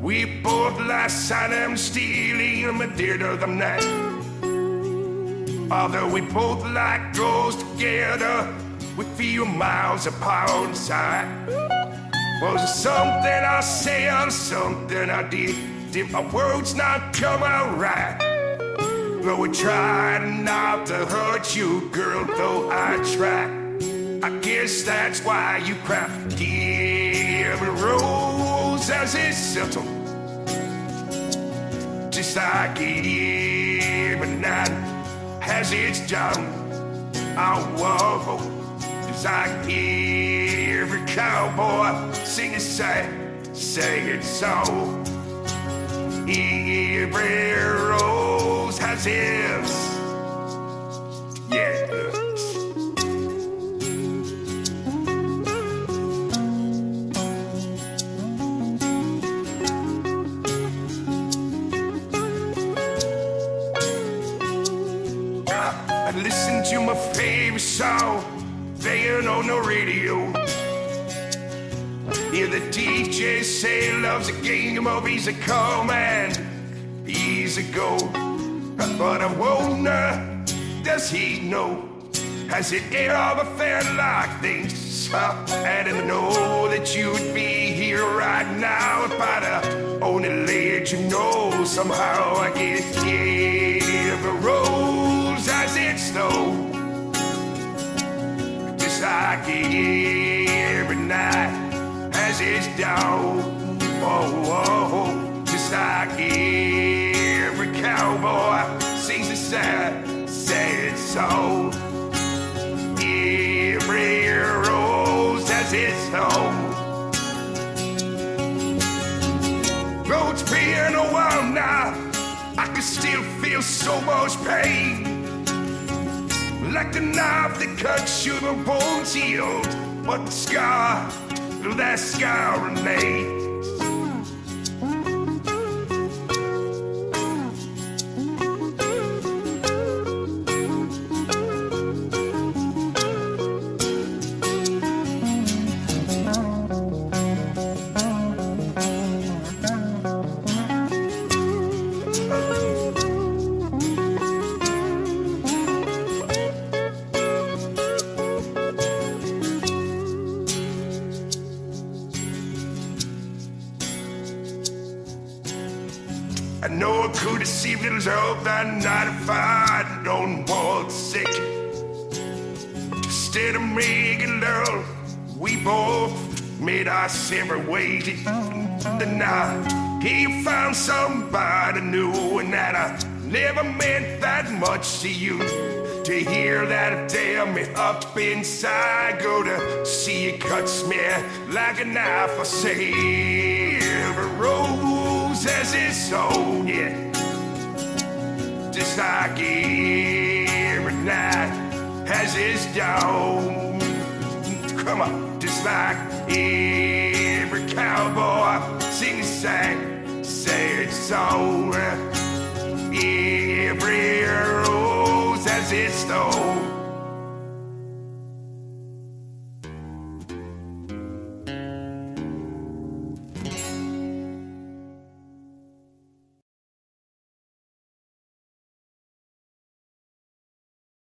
We both lie silent, stealing in the dead of the night. Although we both like ghosts together, we feel miles apart inside. Was it something I said or something I did? Did my words not come out right? But we tried not to hurt you, girl, though I tried. I guess that's why you cry. Every rose has its symptom. Just like every night has its dawn. Oh, whoa, just like every cowboy sing a say it so. Every rose has its, yes. Song playing on the radio. Hear the DJ say love's a game of easy come and easy go. But I wonder, does he know? Has it ever felt like this? I didn't know that you'd be here right now if I'd only let you know. Somehow I guess every rose Like every night has its dawn. Oh, oh, oh. just like every cowboy sings a sad, sad song. Every rose has its home. Roads been a while now, I can still feel so much pain. Like the knife that cuts you, the bones healed, but the scar, that scar remains. I know I could have seen little hope if I don't want sick. Instead of making love, we both made our separate ways. The night he found somebody new, and that I never meant that much to you. To hear that tear me up inside, go to see it cuts me like a knife. I say its own, yeah. Just like every night has its dawn. Come on, just like every cowboy sings say its song. Every rose has its thorn.